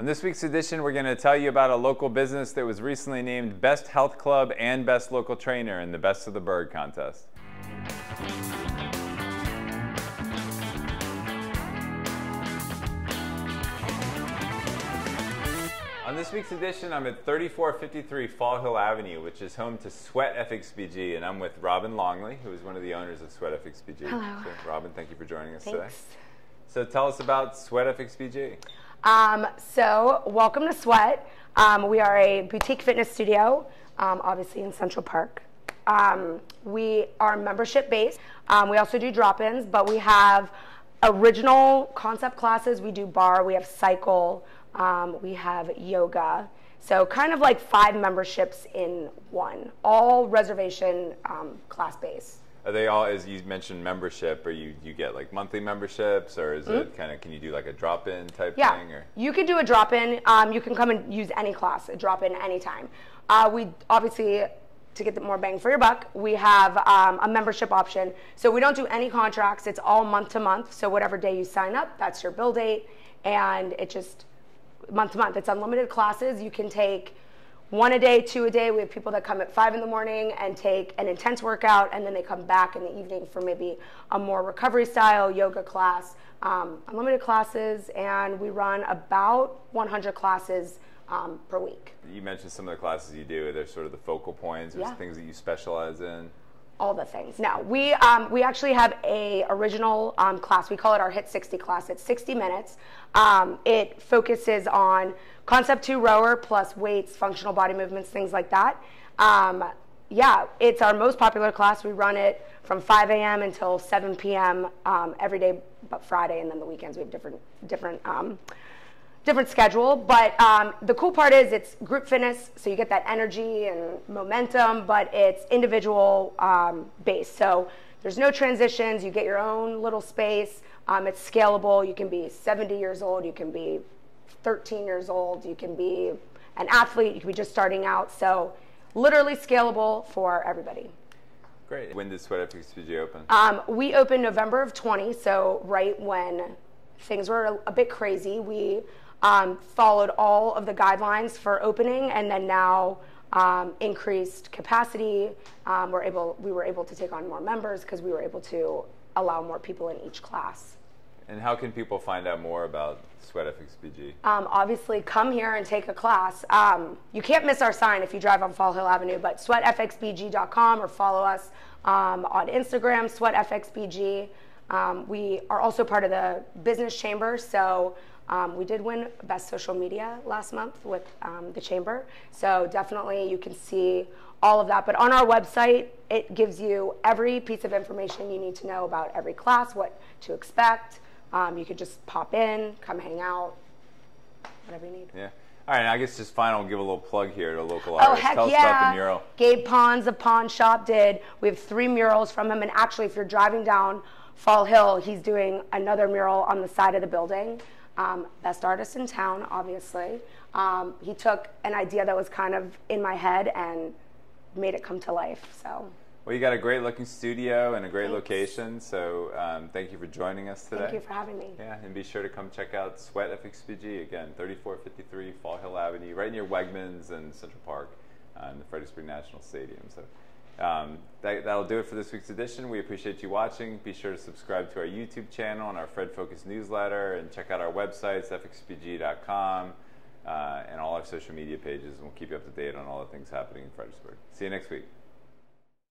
On this week's edition, we're going to tell you about a local business that was recently named Best Health Club and Best Local Trainer in the Best of the Burg contest. On this week's edition, I'm at 3453 Fall Hill Avenue, which is home to Sweat FXBG, and I'm with Robin Longley, who is one of the owners of Sweat FXBG. Hello. So, Robin, thank you for joining us Thanks. today. So tell us about Sweat FXBG. Um, so, welcome to Sweat. Um, we are a boutique fitness studio, um, obviously in Central Park. Um, we are membership based. Um, we also do drop ins, but we have original concept classes. We do barre, we have cycle, um, we have yoga. So, kind of like five memberships in one, all reservation class based. Are they all, as you mentioned, membership, or you, you get like monthly memberships, or is it kind of, can you do like a drop in type Mm-hmm. Yeah, thing? Or? you can do a drop in. Um, you can come and use any class, a drop in anytime. Uh, we obviously, to get the more bang for your buck, we have um, a membership option. So we don't do any contracts. It's all month to month. So whatever day you sign up, that's your bill date, and it just month to month. It's unlimited classes. You can take one a day, two a day. We have people that come at five in the morning and take an intense workout, and then they come back in the evening for maybe a more recovery style yoga class. Um, unlimited classes, and we run about 100 classes um, per week. You mentioned some of the classes you do. They're sort of the focal points, or Yeah. things that you specialize in. All the things. No, we um, we actually have a original um, class. We call it our HIIT 60 class. It's 60 minutes. Um, it focuses on concept two rower plus weights, functional body movements, things like that. Um, yeah, it's our most popular class. We run it from 5 a.m. until 7 p.m. Um, every day, but Friday, and then the weekends we have different different. Different schedule. But um, the cool part is it's group fitness, so you get that energy and momentum, but it's individual um, based. So there's no transitions. You get your own little space. Um, it's scalable. You can be 70 years old. You can be 13 years old. You can be an athlete. You can be just starting out. So literally scalable for everybody. Great. When did Sweat FXBG open? Um, we opened November of 20, so right when things were a, a bit crazy. We um, followed all of the guidelines for opening, and then now um, increased capacity. Um, we're able, we were able to take on more members because we were able to allow more people in each class. and how can people find out more about Sweat FXBG? um, obviously come here and take a class. Um, you can't miss our sign if you drive on Fall Hill Avenue, but sweatfxbg.com or follow us um, on Instagram, sweatfxbg. Um, we are also part of the business chamber, so um, we did win best social media last month with um, the chamber. So definitely you can see all of that. But on our website, it gives you every piece of information you need to know about every class, what to expect. Um, you could just pop in, come hang out, whatever you need. Yeah. All right. I guess just final, give a little plug here to a local Oh artist. heck Tell us yeah! about the mural. Gabe Pons of Ponshop did. We have three murals from him, and actually, if you're driving down Fall Hill, he's doing another mural on the side of the building. Um, best artist in town, obviously. Um, he took an idea that was kind of in my head and made it come to life. So Well, you got a great looking studio and a great Thanks. location. So um, thank you for joining us today. thank you for having me. Yeah, and be sure to come check out Sweat FXBG again, 3453 Fall Hill Avenue, right near Wegmans and Central Park, uh, in the Fredericksburg National Stadium. So um, that, that'll do it for this week's edition. We appreciate you watching. Be sure to subscribe to our YouTube channel and our Fred Focus newsletter, and check out our websites, fxbg.com, uh, and all our social media pages, and we'll keep you up to date on all the things happening in Fredericksburg. See you next week.